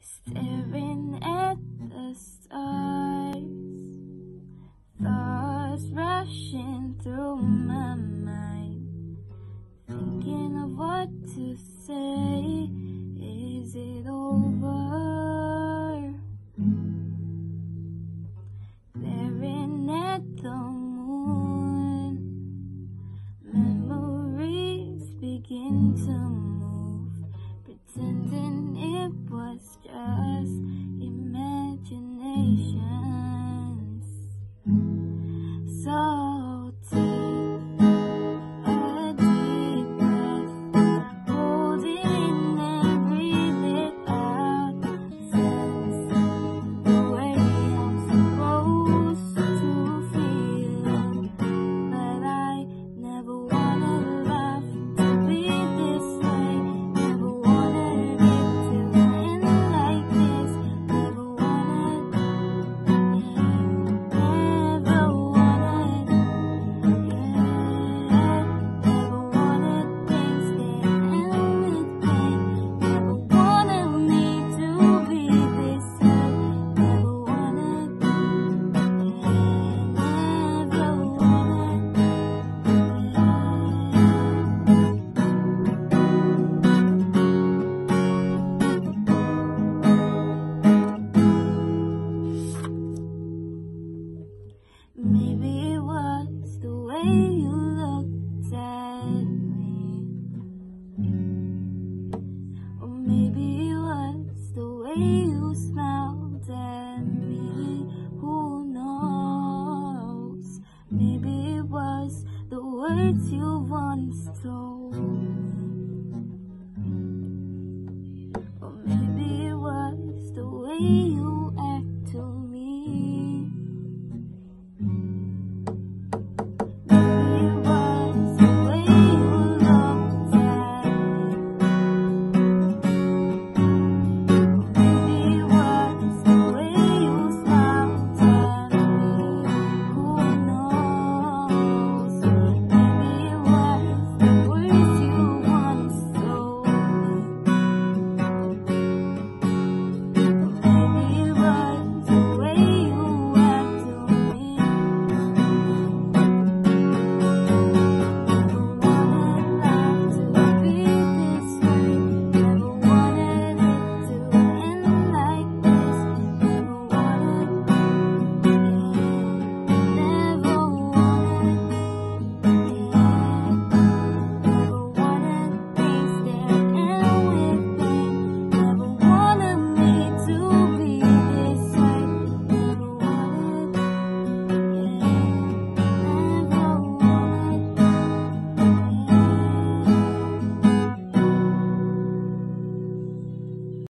Staring at the stars, thoughts rushing through my mind, thinking of what to say. Is it over? Staring at the moon, memories begin to way you looked at me. Or maybe it was the way you smiled at me. Who knows? Maybe it was the words you once told. Or maybe it was the way you